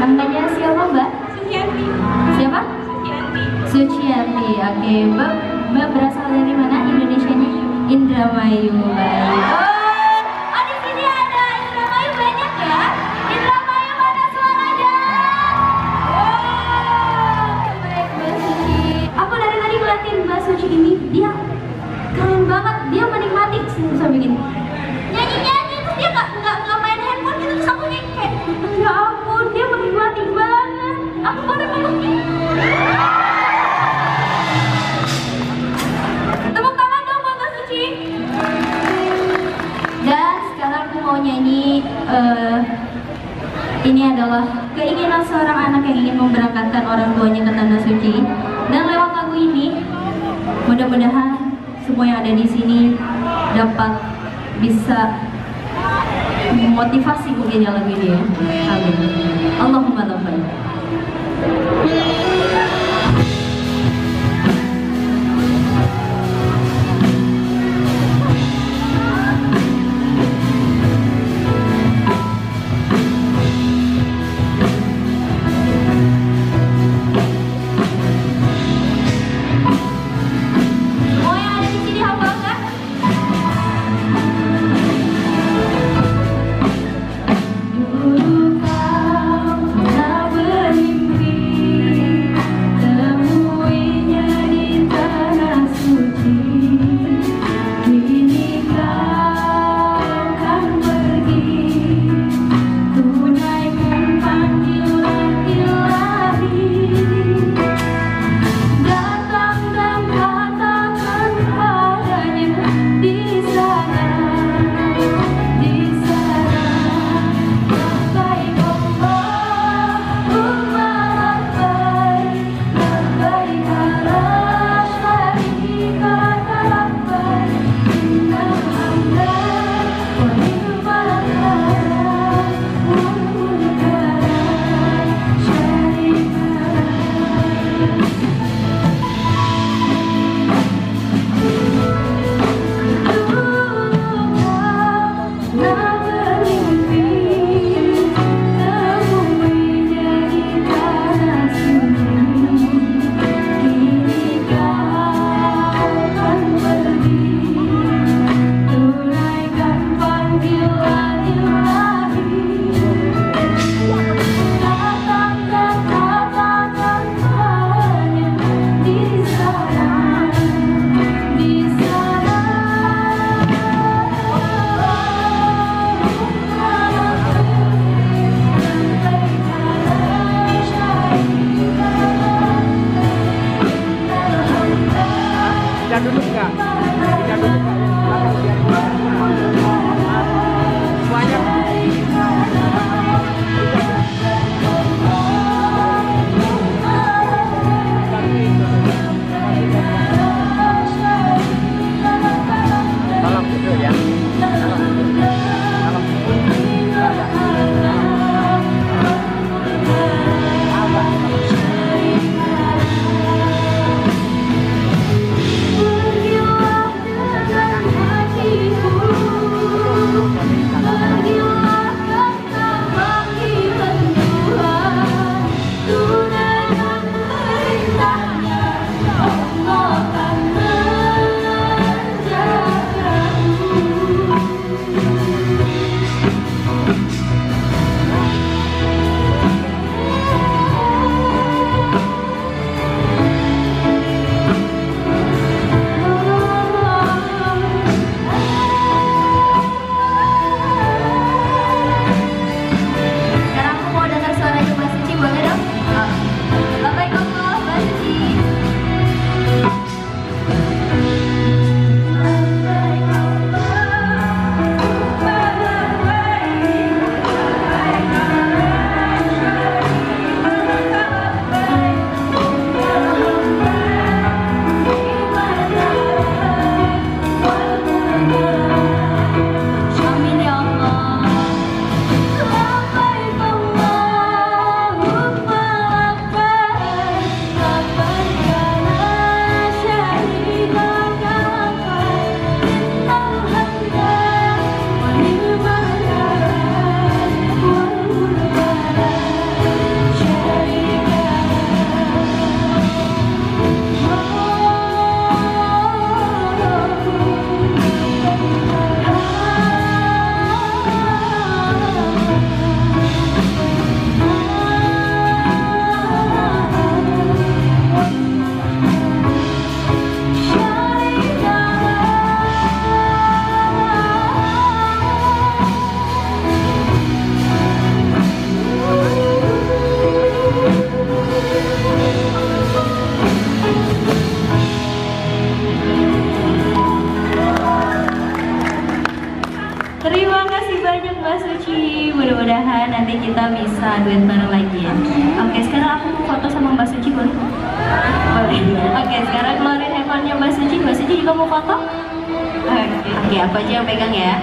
Namanya siapa Mbak? Sucianti. Siapa? Sucianti. Sucianti. Oke, okay. Mbak, Mbak berasal dari mana? Indonesia nya. Indramayu. Baik. Oh. Mbak Suci ini dia keren banget dia menikmati bisa begini. Eh, ini adalah keinginan seorang anak yang ingin memberangkatkan orang tuanya ke tanah suci. Dan lewat lagu ini, mudah-mudahan semua yang ada di sini dapat bisa memotivasi mungkin ya lagu ini ya. Amin. Allahumma. Bisa duduk nggak? Bisa lagi ya. Oke, sekarang aku mau foto sama Mbak Suci boleh? Boleh. Oke, sekarang keluarin handphonenya Mbak Suci. Mbak Suci juga mau foto? Oke, oke, aku aja yang pegang ya.